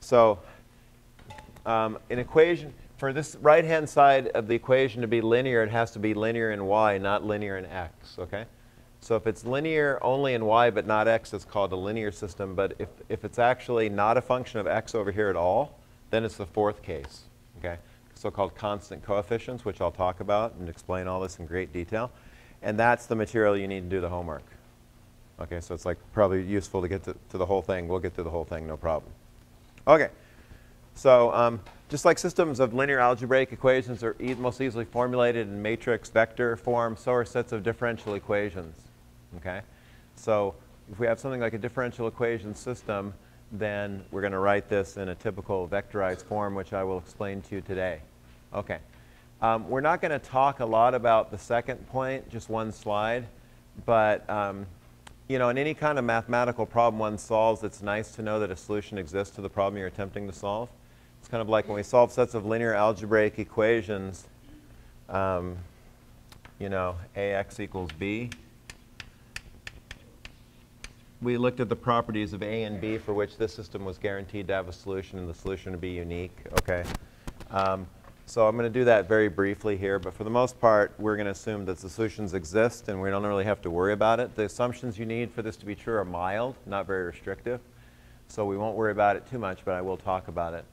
So um, an equation, for this right-hand side of the equation to be linear, it has to be linear in y, not linear in x, okay? So if it's linear only in y but not x, it's called a linear system. But if, if it's actually not a function of x over here at all, then it's the fourth case, okay? So-called constant coefficients, which I'll talk about and explain all this in great detail. And that's the material you need to do the homework. Okay, so it's like probably useful to get to, to the whole thing. We'll get to the whole thing, no problem. Okay, so um, just like systems of linear algebraic equations are e most easily formulated in matrix vector form, so are sets of differential equations. Okay, so if we have something like a differential equation system, then we're going to write this in a typical vectorized form, which I will explain to you today. Okay. Um, we're not going to talk a lot about the second point, just one slide, but um, you know, in any kind of mathematical problem one solves, it's nice to know that a solution exists to the problem you're attempting to solve. It's kind of like when we solve sets of linear algebraic equations, um, you know, ax equals b. We looked at the properties of a and b for which this system was guaranteed to have a solution and the solution to be unique. Okay. Um, so I'm going to do that very briefly here, but for the most part, we're going to assume that the solutions exist and we don't really have to worry about it. The assumptions you need for this to be true are mild, not very restrictive. So we won't worry about it too much, but I will talk about it.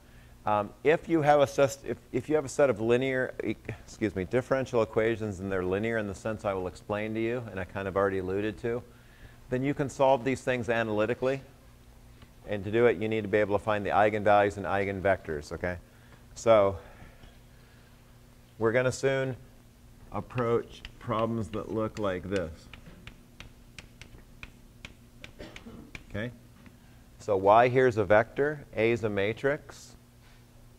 Um, if, you have a set, if, if you have a set of linear, excuse me, differential equations and they're linear in the sense I will explain to you, and I kind of already alluded to, then you can solve these things analytically. And to do it, you need to be able to find the eigenvalues and eigenvectors, okay? So we're going to soon approach problems that look like this. Okay? So y here is a vector, a is a matrix.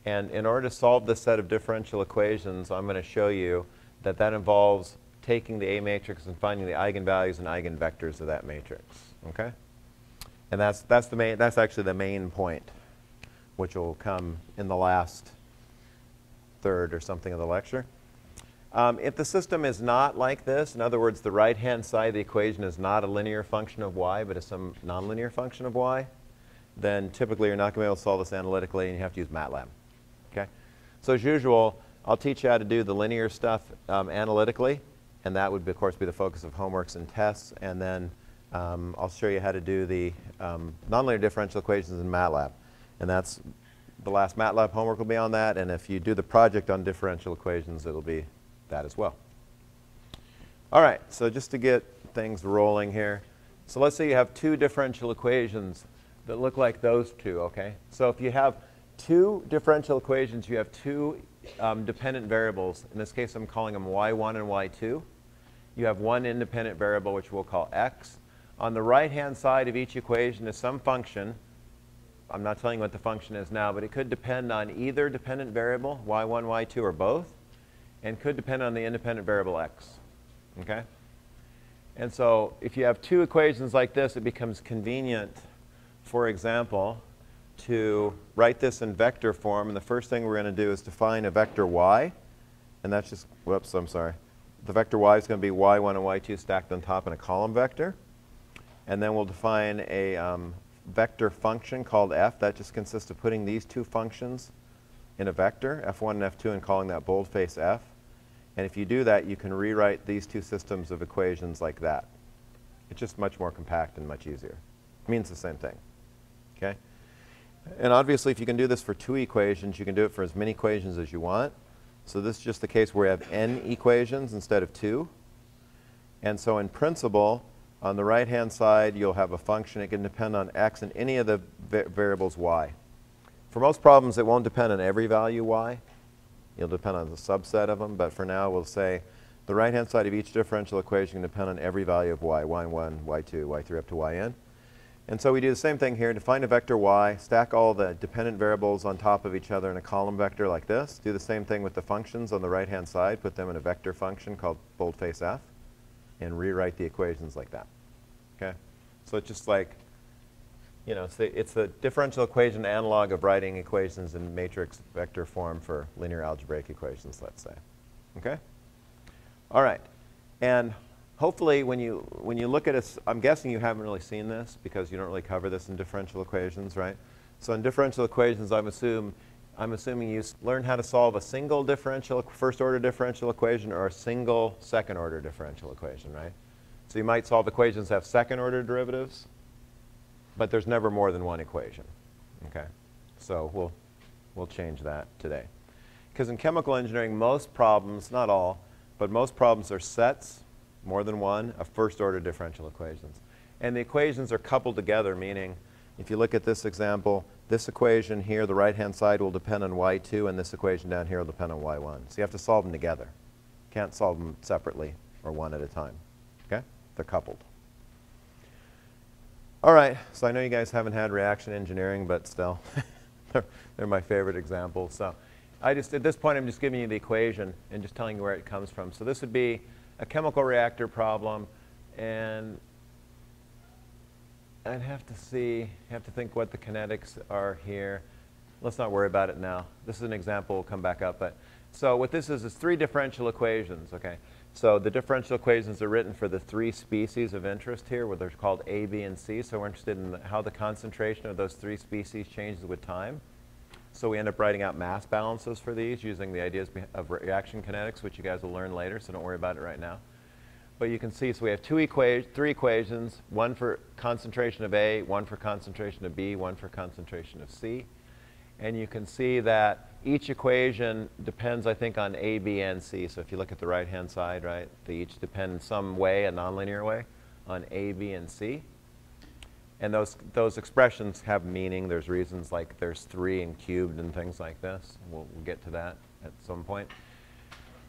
And in order to solve this set of differential equations, I'm going to show you that that involves taking the A matrix and finding the eigenvalues and eigenvectors of that matrix. Okay? And that's, that's, the main, that's actually the main point, which will come in the last third or something of the lecture. Um, if the system is not like this, in other words, the right-hand side of the equation is not a linear function of y, but is some nonlinear function of y, then typically you're not going to be able to solve this analytically and you have to use MATLAB. Okay? So as usual, I'll teach you how to do the linear stuff um, analytically, and that would, be, of course, be the focus of homeworks and tests, and then um, I'll show you how to do the um, nonlinear differential equations in MATLAB. And that's the last MATLAB homework will be on that, and if you do the project on differential equations, it'll be that as well. All right, so just to get things rolling here. So let's say you have two differential equations that look like those two, okay? So if you have two differential equations, you have two um, dependent variables. In this case, I'm calling them y1 and y2. You have one independent variable, which we'll call x. On the right-hand side of each equation is some function I'm not telling you what the function is now, but it could depend on either dependent variable, y1, y2, or both, and could depend on the independent variable x. Okay? And so if you have two equations like this, it becomes convenient, for example, to write this in vector form. And the first thing we're going to do is define a vector y. And that's just, whoops, I'm sorry. The vector y is going to be y1 and y2 stacked on top in a column vector. And then we'll define a um, vector function called f. That just consists of putting these two functions in a vector, f1 and f2, and calling that boldface f. And if you do that, you can rewrite these two systems of equations like that. It's just much more compact and much easier. It means the same thing. Okay? And obviously, if you can do this for two equations, you can do it for as many equations as you want. So this is just the case where we have n equations instead of two. And so in principle, on the right-hand side, you'll have a function. It can depend on x and any of the variables y. For most problems, it won't depend on every value y. It'll depend on the subset of them. But for now, we'll say the right-hand side of each differential equation can depend on every value of y, y1, y2, y3, up to yn. And so we do the same thing here. Define a vector y, stack all the dependent variables on top of each other in a column vector like this. Do the same thing with the functions on the right-hand side. Put them in a vector function called boldface f and rewrite the equations like that. Okay? So it's just like, you know, it's the, it's the differential equation analog of writing equations in matrix vector form for linear algebraic equations, let's say. Okay? All right. And hopefully when you, when you look at it, I'm guessing you haven't really seen this because you don't really cover this in differential equations, right? So in differential equations, I'm, assume, I'm assuming you learn how to solve a single differential, first order differential equation or a single second order differential equation, right? So you might solve equations that have second order derivatives, but there's never more than one equation, okay? So we'll, we'll change that today. Because in chemical engineering, most problems, not all, but most problems are sets, more than one, of first order differential equations. And the equations are coupled together, meaning if you look at this example, this equation here, the right-hand side will depend on y2, and this equation down here will depend on y1. So you have to solve them together. Can't solve them separately or one at a time. Okay? They're coupled. All right, so I know you guys haven't had reaction engineering, but still, they're, they're my favorite examples. So I just, at this point, I'm just giving you the equation and just telling you where it comes from. So this would be a chemical reactor problem, and I'd have to see, have to think what the kinetics are here. Let's not worry about it now. This is an example, we'll come back up. But so what this is is three differential equations, okay? So the differential equations are written for the three species of interest here, where they're called A, B, and C. So we're interested in the, how the concentration of those three species changes with time. So we end up writing out mass balances for these using the ideas of reaction kinetics, which you guys will learn later, so don't worry about it right now. But you can see, so we have two equa three equations, one for concentration of A, one for concentration of B, one for concentration of C. And you can see that each equation depends, I think, on A, B, and C. So if you look at the right-hand side, right, they each depend in some way, a nonlinear way, on A, B, and C. And those, those expressions have meaning. There's reasons like there's three and cubed and things like this. We'll, we'll get to that at some point.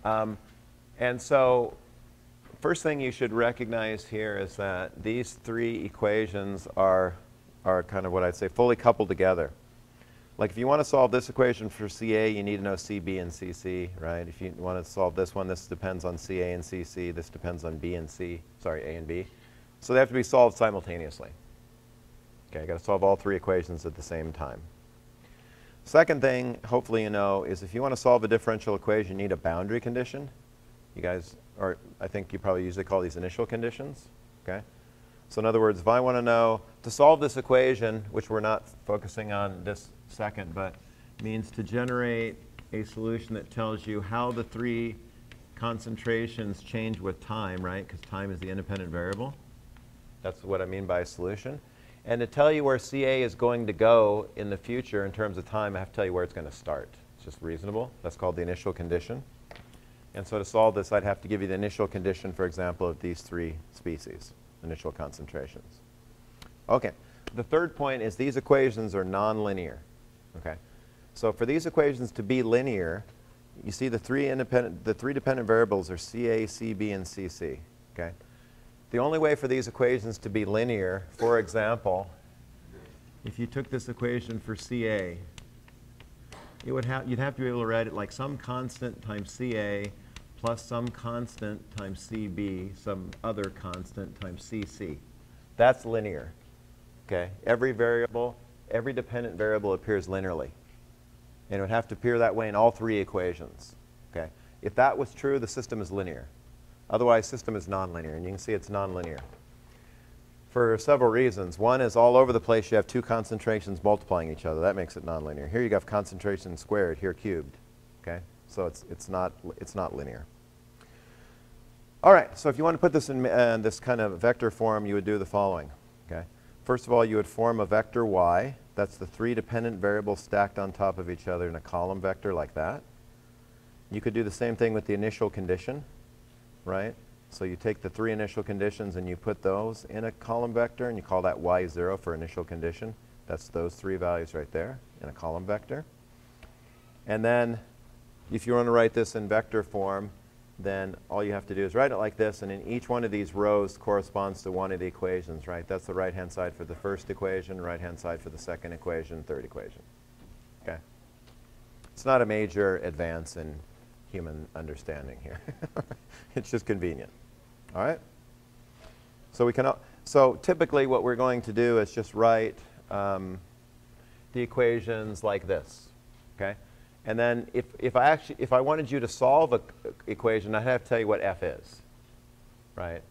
Um, and so first thing you should recognize here is that these three equations are, are kind of what I'd say fully coupled together. Like if you want to solve this equation for CA, you need to know CB and CC, right? If you want to solve this one, this depends on CA and CC. This depends on B and C, sorry, A and B. So they have to be solved simultaneously. Okay, i got to solve all three equations at the same time. Second thing, hopefully you know, is if you want to solve a differential equation, you need a boundary condition. You guys or I think you probably usually call these initial conditions, okay? So in other words, if I want to know, to solve this equation, which we're not focusing on this second, but means to generate a solution that tells you how the three concentrations change with time, right? Because time is the independent variable. That's what I mean by a solution. And to tell you where CA is going to go in the future in terms of time, I have to tell you where it's going to start. It's just reasonable. That's called the initial condition. And so to solve this, I'd have to give you the initial condition, for example, of these three species, initial concentrations. Okay. The third point is these equations are nonlinear. Okay. So for these equations to be linear, you see the three independent, the three dependent variables are CA, CB, and CC. Okay. The only way for these equations to be linear, for example, if you took this equation for CA, it would have, you'd have to be able to write it like some constant times CA plus some constant times CB, some other constant times CC. That's linear. Okay? Every variable, every dependent variable appears linearly. And it would have to appear that way in all three equations. Okay? If that was true, the system is linear. Otherwise, system is nonlinear, and you can see it's nonlinear for several reasons. One is all over the place you have two concentrations multiplying each other. That makes it nonlinear. Here you have concentration squared, here cubed. Okay? So it's, it's, not, it's not linear. All right, so if you want to put this in uh, this kind of vector form, you would do the following. Okay? First of all, you would form a vector y. That's the three dependent variables stacked on top of each other in a column vector like that. You could do the same thing with the initial condition, right? So you take the three initial conditions and you put those in a column vector and you call that y0 for initial condition. That's those three values right there in a column vector. And then if you want to write this in vector form, then all you have to do is write it like this, and in each one of these rows corresponds to one of the equations, right? That's the right-hand side for the first equation, right-hand side for the second equation, third equation. Okay? It's not a major advance in human understanding here. it's just convenient. All right? So we can, so typically what we're going to do is just write um, the equations like this, okay? And then if, if I actually, if I wanted you to solve an equation, I'd have to tell you what f is, right?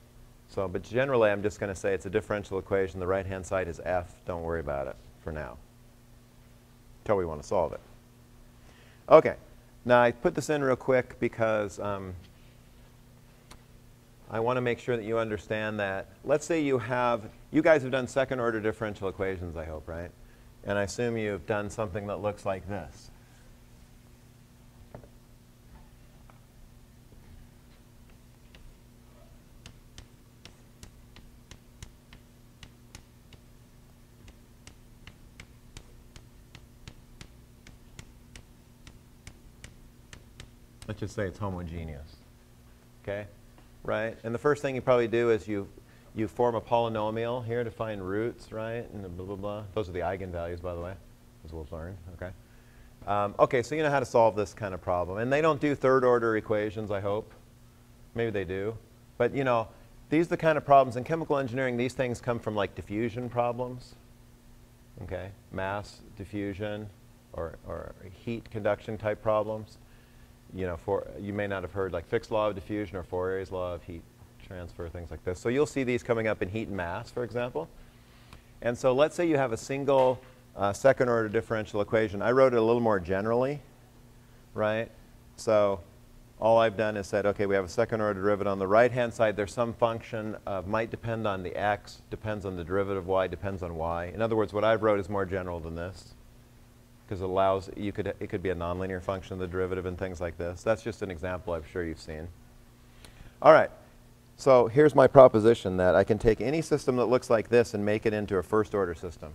So, but generally I'm just going to say it's a differential equation. The right-hand side is f. Don't worry about it for now, how we want to solve it. Okay, now I put this in real quick because um, I want to make sure that you understand that, let's say you have, you guys have done second order differential equations, I hope, right? And I assume you've done something that looks like this. Let's just say it's homogeneous. Okay? Right? And the first thing you probably do is you, you form a polynomial here to find roots, right? And blah, blah, blah. Those are the eigenvalues, by the way, as we'll learn. Okay? Um, okay, so you know how to solve this kind of problem. And they don't do third order equations, I hope. Maybe they do. But, you know, these are the kind of problems in chemical engineering, these things come from like diffusion problems. Okay? Mass diffusion or, or heat conduction type problems you know, for, you may not have heard like Fick's law of diffusion or Fourier's law of heat transfer, things like this. So you'll see these coming up in heat and mass, for example. And so let's say you have a single uh, second order differential equation. I wrote it a little more generally, right? So all I've done is said, okay, we have a second order derivative on the right hand side. There's some function of might depend on the x, depends on the derivative of y, depends on y. In other words, what I've wrote is more general than this because it allows, you could, it could be a nonlinear function of the derivative and things like this. That's just an example I'm sure you've seen. All right, so here's my proposition that I can take any system that looks like this and make it into a first order system.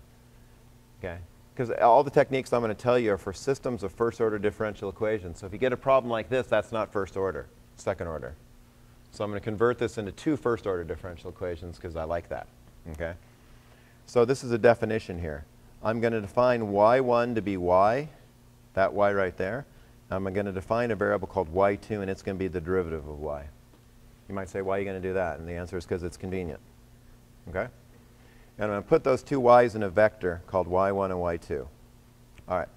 Okay, because all the techniques I'm going to tell you are for systems of first order differential equations. So if you get a problem like this, that's not first order, second order. So I'm going to convert this into two first order differential equations because I like that. Okay, so this is a definition here. I'm going to define y1 to be y, that y right there. I'm going to define a variable called y2, and it's going to be the derivative of y. You might say, why are you going to do that? And the answer is because it's convenient. Okay? And I'm going to put those two y's in a vector called y1 and y2. All right.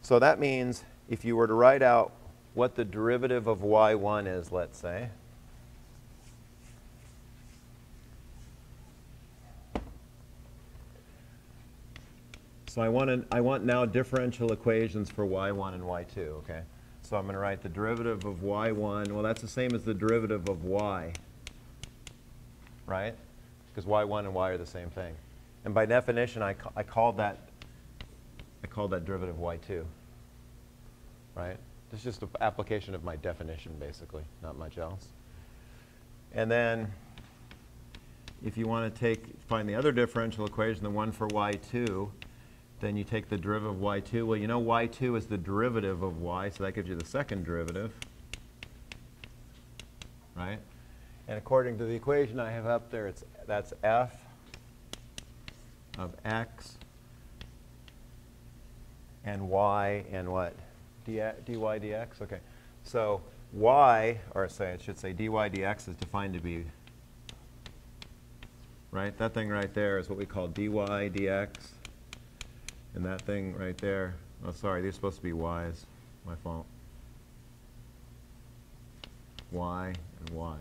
So that means if you were to write out what the derivative of y1 is, let's say, So I want, I want now differential equations for y1 and y2, okay? So I'm going to write the derivative of y1. Well, that's the same as the derivative of y, right? Because y1 and y are the same thing. And by definition, I, ca I called that I called that derivative y2, right? It's just an application of my definition, basically, not much else. And then if you want to take find the other differential equation, the one for y2, then you take the derivative of y2. Well, you know y2 is the derivative of y, so that gives you the second derivative, right? And according to the equation I have up there, it's, that's f of x and y and what? dy dx? Okay. So y, or say it should say dy dx is defined to be, right? That thing right there is what we call dy dx and that thing right there, oh sorry, these are supposed to be y's, my fault. y and y.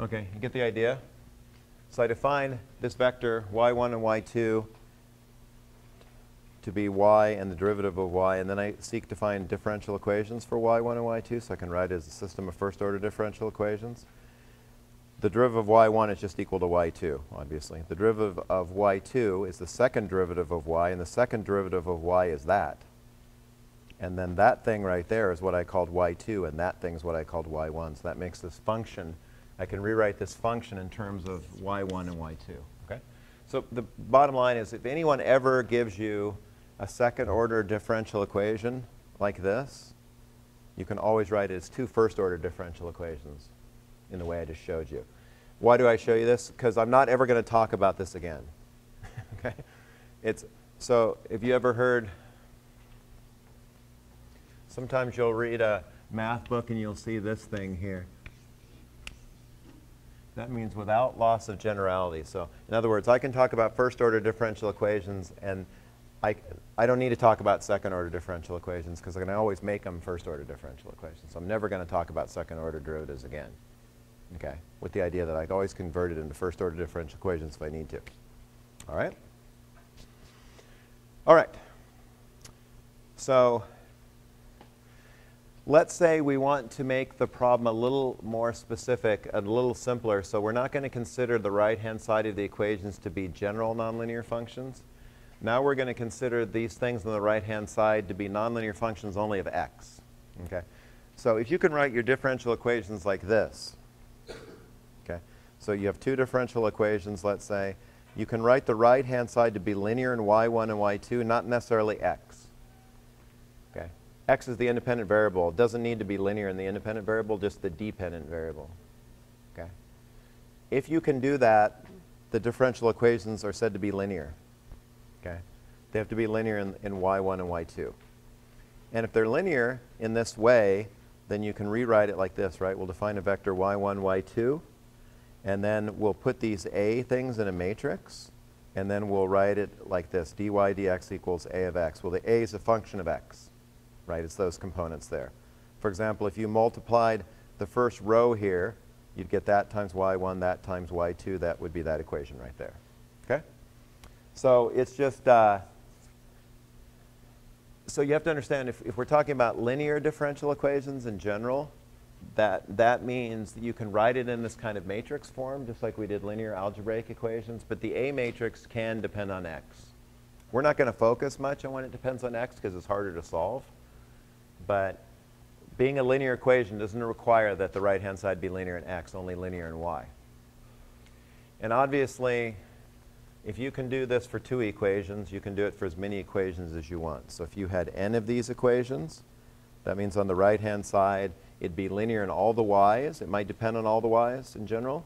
Okay, you get the idea? So I define this vector y1 and y2 to be y and the derivative of y, and then I seek to find differential equations for y1 and y2, so I can write it as a system of first order differential equations. The derivative of y1 is just equal to y2, obviously. The derivative of y2 is the second derivative of y, and the second derivative of y is that. And then that thing right there is what I called y2, and that thing is what I called y1. So that makes this function, I can rewrite this function in terms of y1 and y2. Okay? So the bottom line is if anyone ever gives you a second order differential equation like this, you can always write it as two first order differential equations in the way I just showed you. Why do I show you this? Because I'm not ever going to talk about this again. okay? It's, so if you ever heard, sometimes you'll read a math book and you'll see this thing here. That means without loss of generality. So in other words, I can talk about first order differential equations and I, I don't need to talk about second order differential equations because I can always make them first order differential equations. So I'm never going to talk about second order derivatives again okay, with the idea that I can always convert it into first order differential equations if I need to. All right? All right. So let's say we want to make the problem a little more specific, a little simpler. So we're not going to consider the right-hand side of the equations to be general nonlinear functions. Now we're going to consider these things on the right-hand side to be nonlinear functions only of x. Okay? So if you can write your differential equations like this? So you have two differential equations, let's say. You can write the right-hand side to be linear in y1 and y2, not necessarily x. Okay? x is the independent variable. It doesn't need to be linear in the independent variable, just the dependent variable. Okay? If you can do that, the differential equations are said to be linear. Okay? They have to be linear in, in y1 and y2. And if they're linear in this way, then you can rewrite it like this, right? We'll define a vector y1, y2, and then we'll put these a things in a matrix, and then we'll write it like this, dy dx equals a of x. Well, the a is a function of x, right? It's those components there. For example, if you multiplied the first row here, you'd get that times y1, that times y2. That would be that equation right there. Okay? So it's just, uh, so you have to understand if, if we're talking about linear differential equations in general, that, that means that you can write it in this kind of matrix form, just like we did linear algebraic equations, but the A matrix can depend on X. We're not going to focus much on when it depends on X because it's harder to solve, but being a linear equation doesn't require that the right-hand side be linear in X, only linear in Y. And obviously, if you can do this for two equations, you can do it for as many equations as you want. So if you had n of these equations, that means on the right-hand side, it'd be linear in all the y's. It might depend on all the y's in general.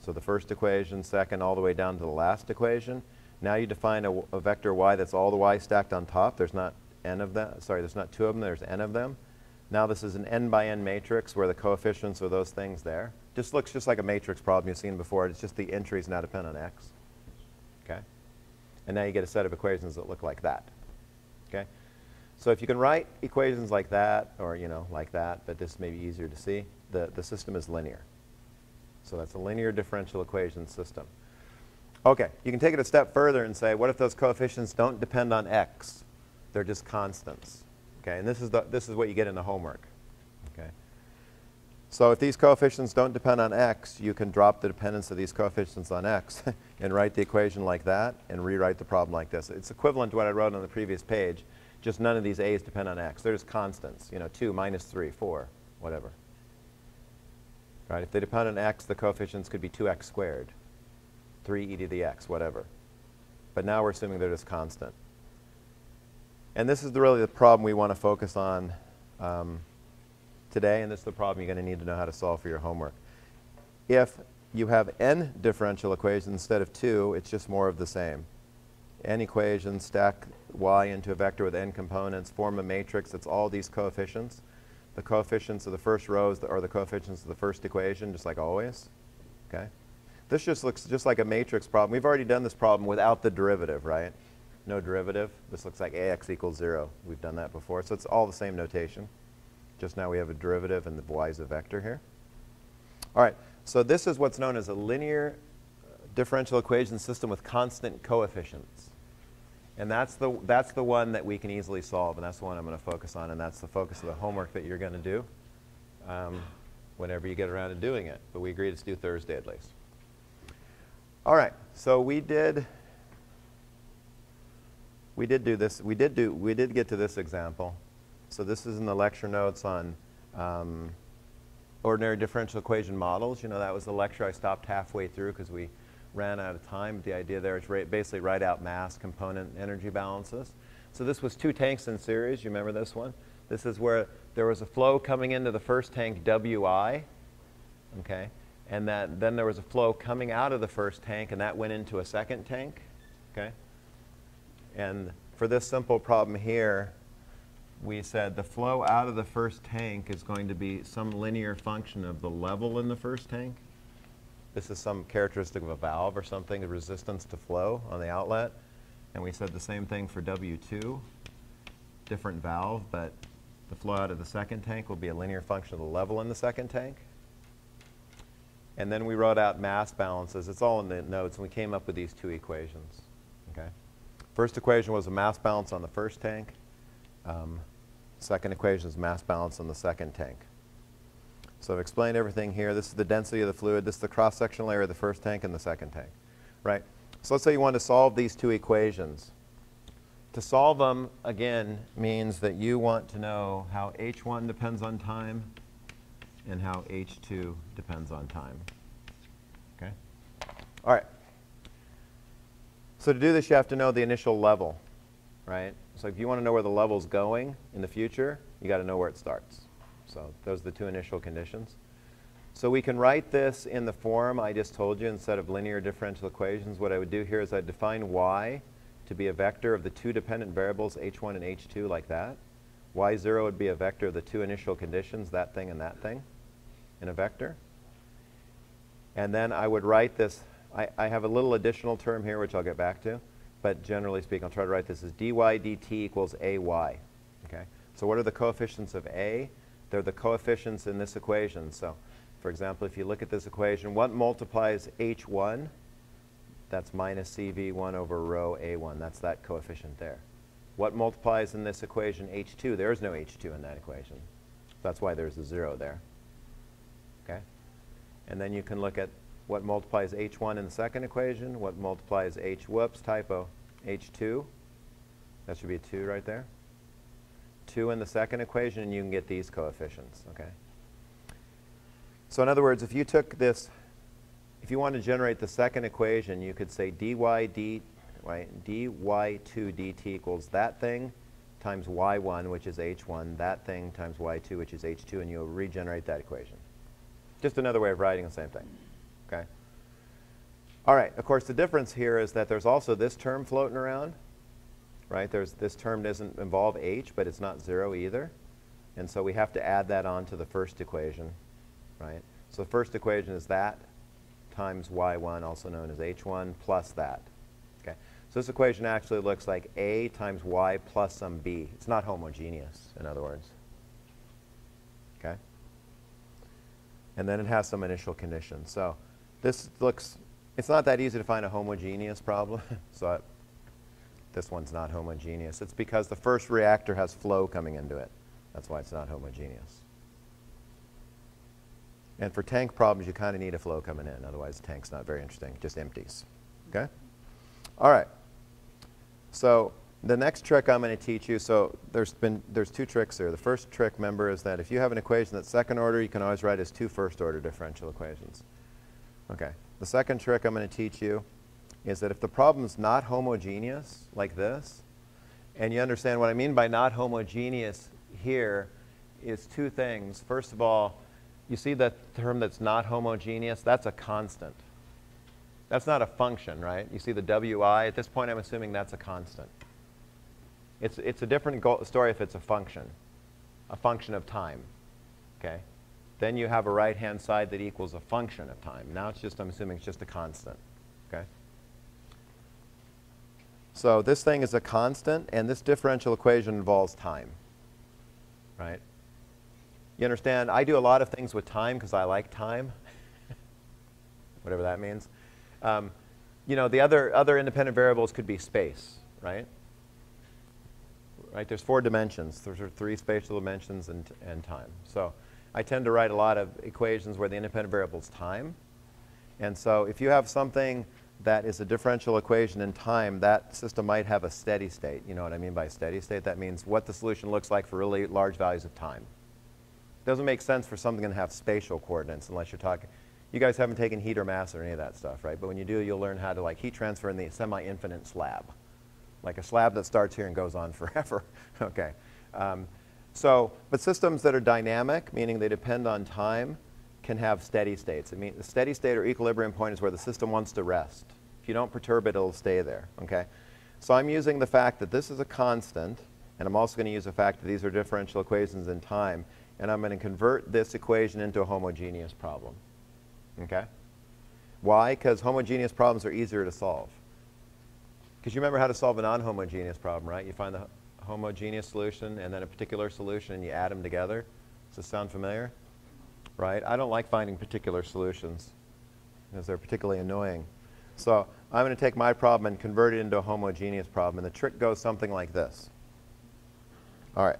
So the first equation, second, all the way down to the last equation. Now you define a, a vector y that's all the y stacked on top. There's not n of them. Sorry, there's not two of them. There's n of them. Now this is an n by n matrix where the coefficients are those things there. Just looks just like a matrix problem you've seen before. It's just the entries now depend on x. Okay? And now you get a set of equations that look like that. Okay? So if you can write equations like that, or you know, like that, but this may be easier to see, the, the system is linear. So that's a linear differential equation system. Okay, you can take it a step further and say, what if those coefficients don't depend on x? They're just constants. Okay, and this is, the, this is what you get in the homework. Okay. So if these coefficients don't depend on x, you can drop the dependence of these coefficients on x and write the equation like that and rewrite the problem like this. It's equivalent to what I wrote on the previous page, just none of these a's depend on x. They're just constants, you know, 2, minus 3, 4, whatever. Right? If they depend on x, the coefficients could be 2x squared, 3 e to the x, whatever. But now we're assuming they're just constant. And this is the, really the problem we want to focus on um, today, and this is the problem you're going to need to know how to solve for your homework. If you have n differential equations instead of 2, it's just more of the same. N equations, stack y into a vector with n components, form a matrix that's all these coefficients. The coefficients of the first rows are the coefficients of the first equation, just like always. Okay? This just looks just like a matrix problem. We've already done this problem without the derivative, right? No derivative. This looks like ax equals 0. We've done that before. So it's all the same notation. Just now we have a derivative and the y is a vector here. All right, so this is what's known as a linear differential equation system with constant coefficients. And that's the, that's the one that we can easily solve, and that's the one I'm going to focus on, and that's the focus of the homework that you're going to do um, whenever you get around to doing it. But we agreed to do Thursday at least. All right, so we did, we did do this, we did do, we did get to this example. So this is in the lecture notes on um, ordinary differential equation models. You know, that was the lecture I stopped halfway through because we ran out of time. The idea there is basically write out mass, component, energy balances. So this was two tanks in series. You remember this one? This is where there was a flow coming into the first tank, Wi, okay? And that, then there was a flow coming out of the first tank, and that went into a second tank, okay? And for this simple problem here, we said the flow out of the first tank is going to be some linear function of the level in the first tank. This is some characteristic of a valve or something, the resistance to flow on the outlet. And we said the same thing for W2, different valve, but the flow out of the second tank will be a linear function of the level in the second tank. And then we wrote out mass balances. It's all in the notes, and we came up with these two equations. Okay. First equation was a mass balance on the first tank. um, second equation is mass balance on the second tank. So I've explained everything here. This is the density of the fluid. This is the cross-sectional area of the first tank and the second tank, right? So let's say you want to solve these two equations. To solve them, again, means that you want to know how H1 depends on time and how H2 depends on time. Okay? All right. So to do this, you have to know the initial level, right? So if you want to know where the level's going in the future, you got to know where it starts. So those are the two initial conditions. So we can write this in the form I just told you instead of linear differential equations. What I would do here is I'd define y to be a vector of the two dependent variables, h1 and h2, like that. y0 would be a vector of the two initial conditions, that thing and that thing, in a vector. And then I would write this, I, I have a little additional term here, which I'll get back to. But generally speaking, I'll try to write this as dy dt equals ay. Okay? So what are the coefficients of a? They're the coefficients in this equation. So for example, if you look at this equation, what multiplies h1? That's minus cv1 over rho a1. That's that coefficient there. What multiplies in this equation h2? There is no h2 in that equation. That's why there's a 0 there. Okay? And then you can look at what multiplies h1 in the second equation, what multiplies h, whoops, typo, h2. That should be a 2 right there. 2 in the second equation, and you can get these coefficients, okay? So in other words, if you took this, if you want to generate the second equation, you could say dy, d, right, dy2 dt equals that thing times y1, which is h1, that thing times y2, which is h2, and you'll regenerate that equation. Just another way of writing the same thing, okay? All right, of course, the difference here is that there's also this term floating around, right? There's, this term doesn't involve h, but it's not 0 either. And so we have to add that on to the first equation right? So the first equation is that times y1, also known as h1, plus that. Okay. So this equation actually looks like a times y plus some b. It's not homogeneous, in other words. Okay. And then it has some initial conditions. So this looks, it's not that easy to find a homogeneous problem. so this one's not homogeneous. It's because the first reactor has flow coming into it. That's why it's not homogeneous. And for tank problems, you kind of need a flow coming in. Otherwise, the tank's not very interesting. Just empties. Okay? All right. So the next trick I'm going to teach you, so there's been there's two tricks here. The first trick, remember, is that if you have an equation that's second order, you can always write as two first order differential equations. Okay. The second trick I'm going to teach you is that if the problem's not homogeneous, like this, and you understand what I mean by not homogeneous here is two things. First of all, you see that term that's not homogeneous? That's a constant. That's not a function, right? You see the wi. At this point, I'm assuming that's a constant. It's, it's a different story if it's a function, a function of time, okay? Then you have a right-hand side that equals a function of time. Now it's just, I'm assuming it's just a constant, okay? So this thing is a constant, and this differential equation involves time, right? You understand, I do a lot of things with time because I like time, whatever that means. Um, you know, the other, other independent variables could be space, right? Right, there's four dimensions. There's three spatial dimensions and, and time. So I tend to write a lot of equations where the independent variable is time. And so if you have something that is a differential equation in time, that system might have a steady state. You know what I mean by steady state? That means what the solution looks like for really large values of time. It Doesn't make sense for something to have spatial coordinates unless you're talking. You guys haven't taken heat or mass or any of that stuff, right? But when you do, you'll learn how to like heat transfer in the semi-infinite slab, like a slab that starts here and goes on forever. okay. Um, so, but systems that are dynamic, meaning they depend on time, can have steady states. I mean, the steady state or equilibrium point is where the system wants to rest. If you don't perturb it, it'll stay there. Okay. So I'm using the fact that this is a constant, and I'm also going to use the fact that these are differential equations in time and I'm going to convert this equation into a homogeneous problem. Okay? Why? Because homogeneous problems are easier to solve. Because you remember how to solve a non-homogeneous problem, right? You find the homogeneous solution and then a particular solution and you add them together. Does this sound familiar? Right? I don't like finding particular solutions because they're particularly annoying. So I'm going to take my problem and convert it into a homogeneous problem. And the trick goes something like this. All right.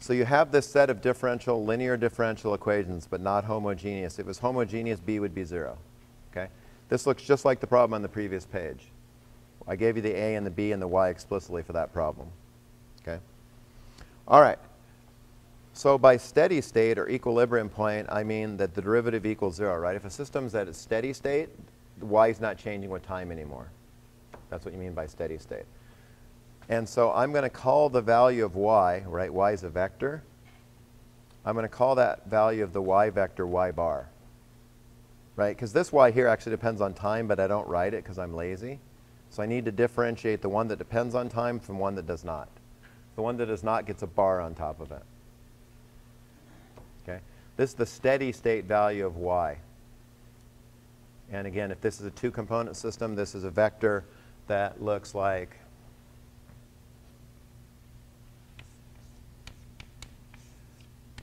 So you have this set of differential, linear differential equations, but not homogeneous. If it was homogeneous, b would be 0. Okay? This looks just like the problem on the previous page. I gave you the a and the b and the y explicitly for that problem. Okay? All right. So by steady state or equilibrium point, I mean that the derivative equals 0, right? If a system's at a steady state, y is not changing with time anymore. That's what you mean by steady state. And so I'm going to call the value of y, right? y is a vector. I'm going to call that value of the y vector y bar, right? Because this y here actually depends on time, but I don't write it because I'm lazy. So I need to differentiate the one that depends on time from one that does not. The one that does not gets a bar on top of it. This is the steady state value of y. And again, if this is a two-component system, this is a vector that looks like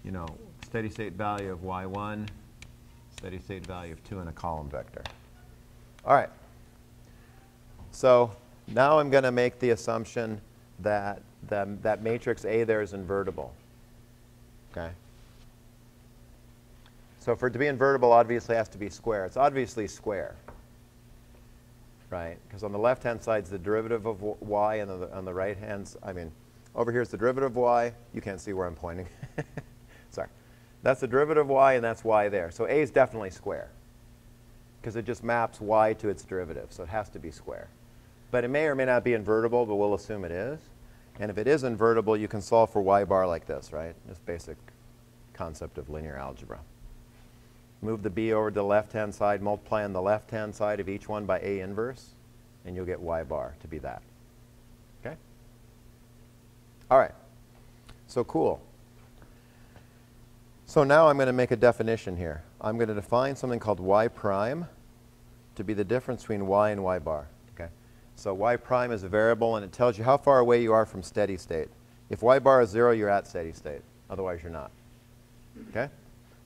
you know, steady state value of y1, steady state value of 2 in a column vector. All right. So now I'm going to make the assumption that the, that matrix A there is invertible. Okay? So for it to be invertible, obviously it has to be square. It's obviously square, right? Because on the left-hand side is the derivative of y, and on the, on the right-hand, I mean, over here is the derivative of y. You can't see where I'm pointing. Sorry. That's the derivative of y, and that's y there. So a is definitely square because it just maps y to its derivative, so it has to be square. But it may or may not be invertible, but we'll assume it is. And if it is invertible, you can solve for y bar like this, right? This basic concept of linear algebra. Move the b over to the left-hand side, multiply on the left-hand side of each one by a inverse, and you'll get y bar to be that. Okay? All right. So cool. So now I'm going to make a definition here. I'm going to define something called y prime to be the difference between y and y bar. Okay? So y prime is a variable, and it tells you how far away you are from steady state. If y bar is 0, you're at steady state. Otherwise, you're not. Okay?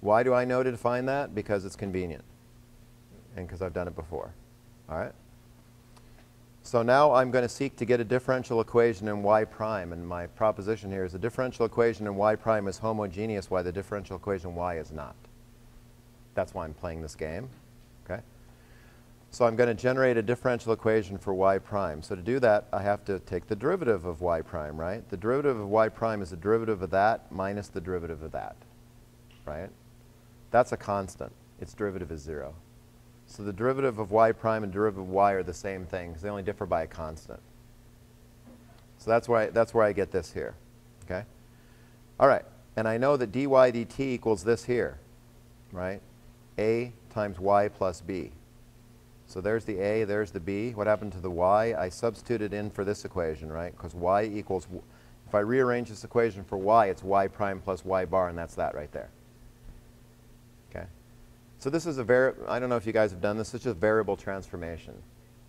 Why do I know to define that? Because it's convenient and because I've done it before. All right? So now I'm going to seek to get a differential equation in y prime. And my proposition here is the differential equation in y prime is homogeneous, why the differential equation y is not. That's why I'm playing this game. Okay? So I'm going to generate a differential equation for y prime. So to do that, I have to take the derivative of y prime, right? The derivative of y prime is the derivative of that minus the derivative of that, right? That's a constant. Its derivative is 0. So the derivative of y prime and derivative of y are the same things. They only differ by a constant. So that's where I, that's where I get this here. Okay? All right. And I know that dy dt equals this here, right? a times y plus b. So there's the a, there's the b. What happened to the y? I substituted in for this equation, right? Because y equals, if I rearrange this equation for y, it's y prime plus y bar, and that's that right there. So this is a very, I don't know if you guys have done this, it's just variable transformation.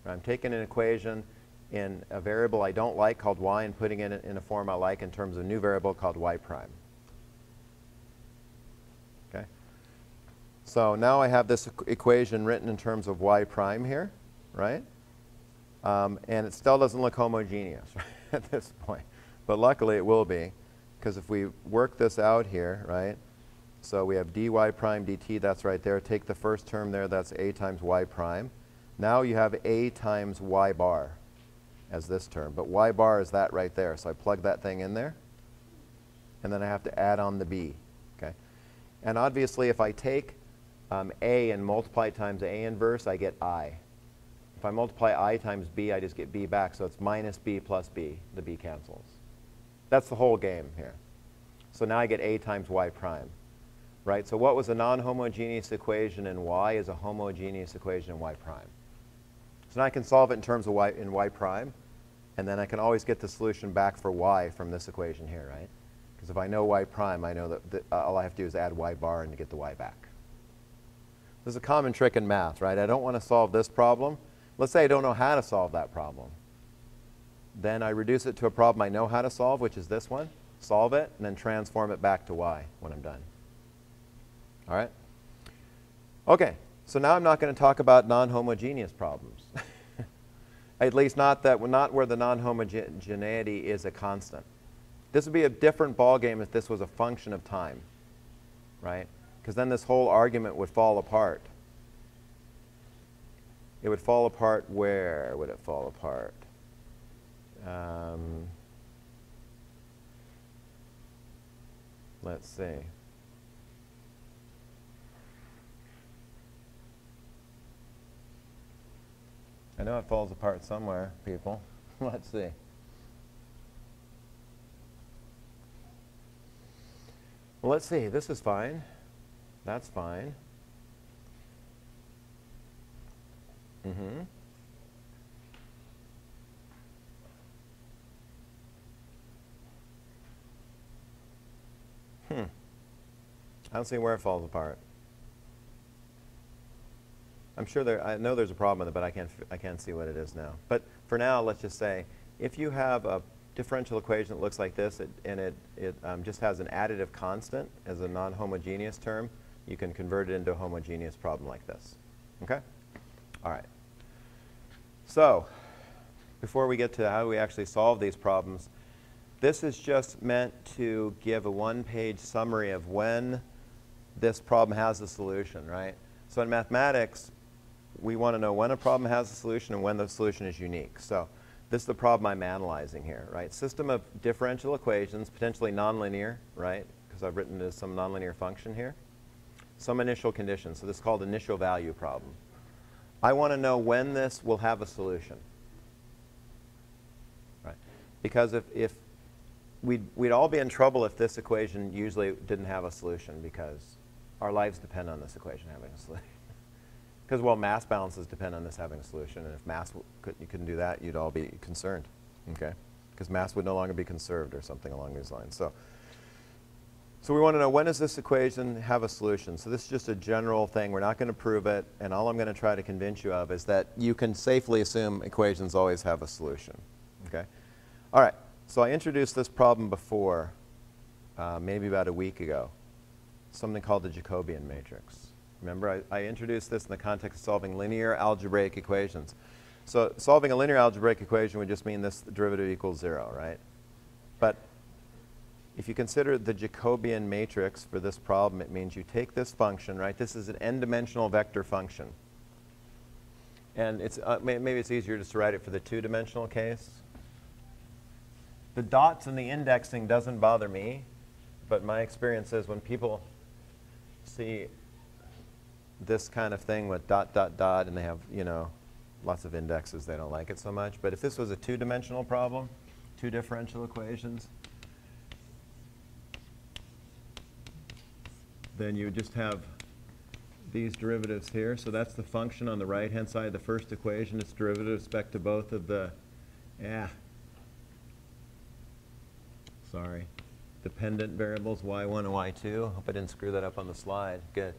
I'm taking an equation in a variable I don't like called y and putting it in a form I like in terms of a new variable called y prime. Okay? So now I have this equation written in terms of y prime here, right? Um, and it still doesn't look homogeneous at this point. But luckily it will be, because if we work this out here, right, so we have dy prime dt, that's right there. Take the first term there, that's a times y prime. Now you have a times y bar as this term, but y bar is that right there. So I plug that thing in there, and then I have to add on the b. Okay, And obviously if I take um, a and multiply times a inverse, I get i. If I multiply i times b, I just get b back, so it's minus b plus b. The b cancels. That's the whole game here. So now I get a times y prime right? So what was a non-homogeneous equation in y is a homogeneous equation in y prime. So now I can solve it in terms of y in y prime, and then I can always get the solution back for y from this equation here, right? Because if I know y prime, I know that, uh, all I have to do is add y bar and to get the y back. This is a common trick in math, right? I don't want to solve this problem. Let's say I don't know how to solve that problem. Then I reduce it to a problem I know how to solve, which is this one, solve it, and then transform it back to y when I'm done. All right? Okay, so now I'm not going to talk about non-homogeneous problems. At least not, that, not where the non-homogeneity is a constant. This would be a different ballgame if this was a function of time, right? Because then this whole argument would fall apart. It would fall apart where would it fall apart? Um, let's see. I know it falls apart somewhere, people. Let's see. Well, let's see. This is fine. That's fine. Mm-hmm. Hmm. I don't see where it falls apart. I'm sure there, I know there's a problem with it, but I can't, I can't see what it is now. But for now, let's just say, if you have a differential equation that looks like this, it, and it, it um, just has an additive constant as a non-homogeneous term, you can convert it into a homogeneous problem like this. Okay? All right. So, before we get to how we actually solve these problems, this is just meant to give a one-page summary of when this problem has a solution, right? So in mathematics, we want to know when a problem has a solution and when the solution is unique. So this is the problem I'm analyzing here, right? System of differential equations, potentially nonlinear, right? Because I've written as some nonlinear function here. Some initial conditions. So this is called initial value problem. I want to know when this will have a solution. Right? Because if, if we'd, we'd all be in trouble if this equation usually didn't have a solution because our lives depend on this equation having a solution. Because, well, mass balances depend on this having a solution, and if mass could, you couldn't do that, you'd all be concerned, okay? Because mass would no longer be conserved or something along these lines. So, so we want to know when does this equation have a solution? So this is just a general thing. We're not going to prove it, and all I'm going to try to convince you of is that you can safely assume equations always have a solution, okay? All right, so I introduced this problem before, uh, maybe about a week ago, something called the Jacobian matrix. Remember, I, I, introduced this in the context of solving linear algebraic equations. So solving a linear algebraic equation would just mean this derivative equals zero, right? But if you consider the Jacobian matrix for this problem, it means you take this function, right? This is an n-dimensional vector function. And it's, uh, maybe it's easier just to write it for the two-dimensional case. The dots and the indexing doesn't bother me, but my experience is when people see this kind of thing with dot, dot, dot, and they have, you know, lots of indexes, they don't like it so much. But if this was a two-dimensional problem, two differential equations, then you just have these derivatives here. So that's the function on the right-hand side. Of the first equation, its derivative with respect to both of the, yeah, sorry, dependent variables, y1 and y2. Hope I didn't screw that up on the slide. Good.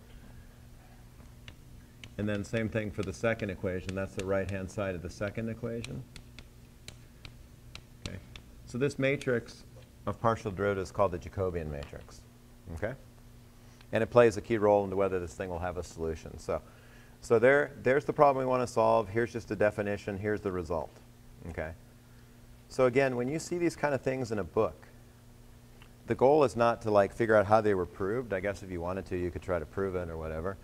And then same thing for the second equation. That's the right-hand side of the second equation. Okay. So this matrix of partial derivatives is called the Jacobian matrix. Okay? And it plays a key role into whether this thing will have a solution. So, so there, there's the problem we want to solve. Here's just a definition. Here's the result. Okay? So again, when you see these kind of things in a book, the goal is not to like figure out how they were proved. I guess if you wanted to, you could try to prove it or whatever.